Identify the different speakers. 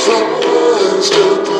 Speaker 1: Sometimes.